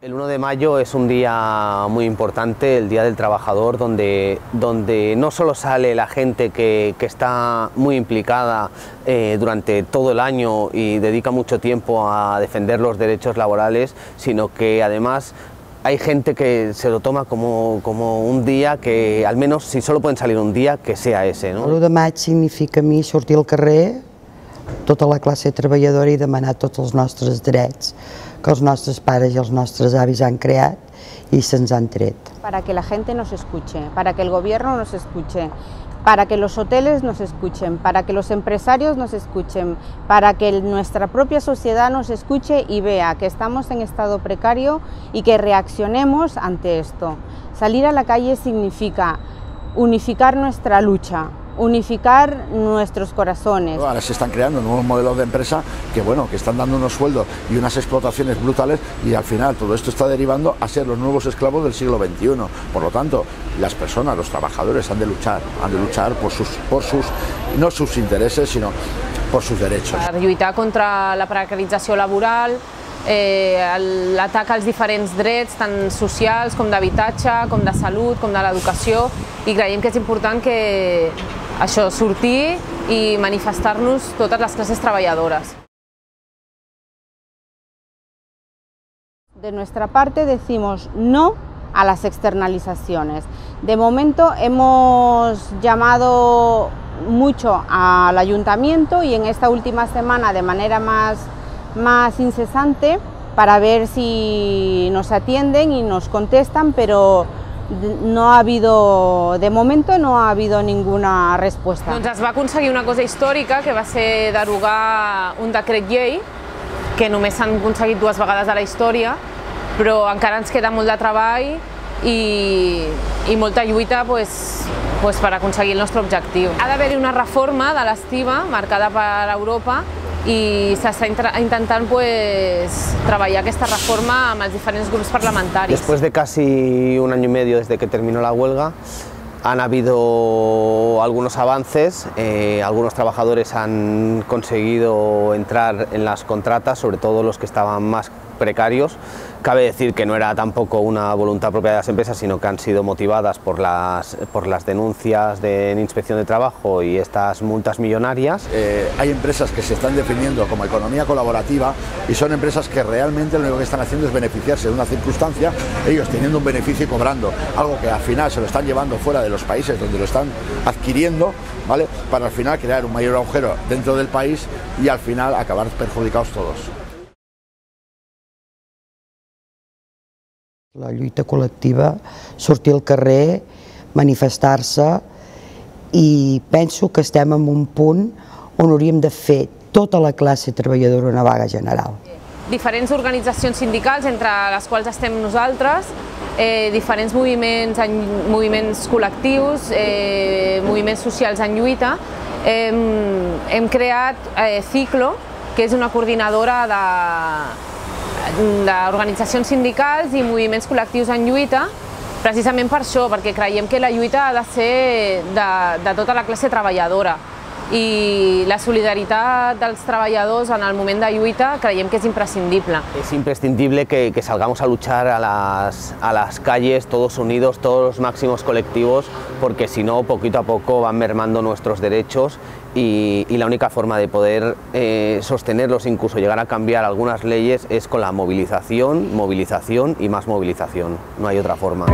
El 1 de mayo es un día muy importante, el Día del Trabajador, donde, donde no solo sale la gente que, que está muy implicada eh, durante todo el año y dedica mucho tiempo a defender los derechos laborales, sino que además hay gente que se lo toma como, como un día que, al menos si solo pueden salir un día, que sea ese. ¿no? El 1 de significa a sortir al carrer, tota la classe treballadora i demanar tots els nostres drets que els nostres pares i els nostres avis han creat i se'ns han tret. Para que la gente nos escuche, para que el gobierno nos escuche, para que los hoteles nos escuchen, para que los empresarios nos escuchen, para que nuestra propia sociedad nos escuche y vea que estamos en estado precario y que reaccionemos ante esto. Salir a la calle significa unificar nuestra lucha, unificar nuestros corazones. Ahora se están creando nuevos modelos de empresa que bueno, que están dando unos sueldos y unas explotaciones brutales y al final todo esto está derivando a ser los nuevos esclavos del siglo XXI. Por lo tanto, las personas, los trabajadores han de luchar, han de luchar por sus, por sus, no sus intereses, sino por sus derechos. Lluitar contra la precarització laboral, eh, l'atac als diferents drets, tant socials com d'habitatge, com de salut, com de l'educació, i creiem que és important que això, sortir i manifestar-nos totes les classes. De nuestra parte decimos no a las externalizaciones. De momento hemos llamado mucho al ayuntamiento y en esta última semana de manera más, más incesante para ver si nos atienden y nos contestan, pero no ha habido, de momento no ha habido ninguna respuesta. Doncs es va aconseguir una cosa històrica, que va ser derogar un decret llei, que només s'han aconseguit dues vegades a la història, però encara ens queda molt de treball i, i molta lluita pues, pues per aconseguir el nostre objectiu. Ha d'haver-hi una reforma de l'estima marcada per Europa i s'està intentant pues, treballar aquesta reforma amb els diferents grups parlamentaris. Después de casi un año y medio desde que terminó la huelga, han habido algunos avances, eh, algunos trabajadores han conseguido entrar en las contratas, sobre todo los que estaban más precarios. Cabe decir que no era tampoco una voluntad propia de las empresas, sino que han sido motivadas por las, por las denuncias de inspección de trabajo y estas multas millonarias. Eh, hay empresas que se están definiendo como economía colaborativa y son empresas que realmente lo único que están haciendo es beneficiarse de una circunstancia, ellos teniendo un beneficio y cobrando, algo que al final se lo están llevando fuera de los países donde lo están adquiriendo, ¿vale? para al final crear un mayor agujero dentro del país y al final acabar perjudicados todos. La lluita col·lectiva, sortir al carrer, manifestar-se i penso que estem en un punt on hauríem de fer tota la classe treballadora una vaga general. Diferents organitzacions sindicals, entre les quals estem nosaltres, eh, diferents moviments, en, moviments col·lectius, eh, moviments socials en lluita, hem, hem creat eh, Ciclo, que és una coordinadora de, d'organitzacions sindicals i moviments col·lectius en lluita, precisament per això, perquè creiem que la lluita ha de ser de, de tota la classe treballadora i la solidaritat dels treballadors en el moment de lluita creiem que es imprescindible. Es imprescindible que, salgamos a luchar a las, a las calles todos unidos, todos los máximos colectivos, porque si no, poquito a poco van mermando nuestros derechos y, y la única forma de poder eh, sostenerlos, incluso llegar a cambiar algunas leyes, es con la movilización, movilización y más movilización. No hay otra forma.